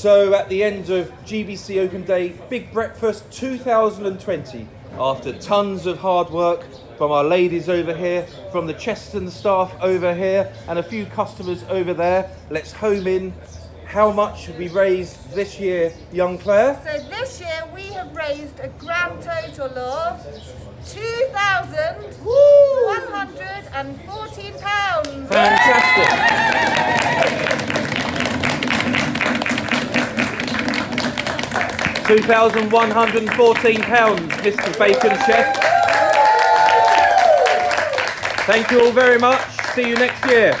So at the end of GBC Open Day Big Breakfast 2020, after tons of hard work from our ladies over here, from the Chestertons staff over here, and a few customers over there, let's home in how much we raised this year, young Claire? So this year we have raised a grand total of £2,114. Fantastic. £2,114, Mr. Bacon Chef. Thank you all very much. See you next year.